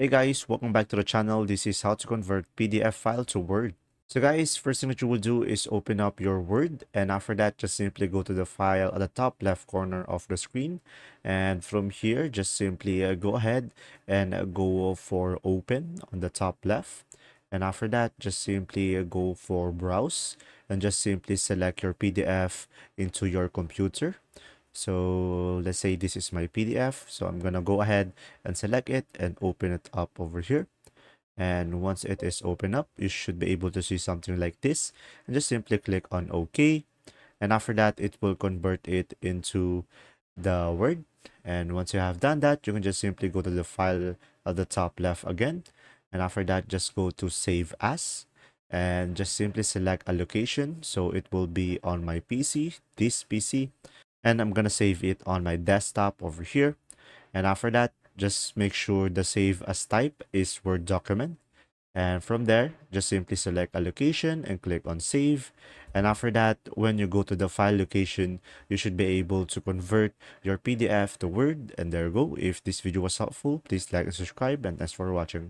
Hey guys, welcome back to the channel. This is how to convert PDF file to Word. So guys, first thing that you will do is open up your Word and after that just simply go to the file at the top left corner of the screen and from here just simply uh, go ahead and uh, go for open on the top left and after that just simply uh, go for browse and just simply select your PDF into your computer so let's say this is my PDF. So I'm going to go ahead and select it and open it up over here. And once it is open up, you should be able to see something like this. And just simply click on OK. And after that, it will convert it into the Word. And once you have done that, you can just simply go to the file at the top left again. And after that, just go to Save As and just simply select a location. So it will be on my PC, this PC and I'm gonna save it on my desktop over here. And after that just make sure the save as type is Word document. And from there just simply select a location and click on save. And after that when you go to the file location you should be able to convert your PDF to Word. And there you go. If this video was helpful please like and subscribe. And thanks for watching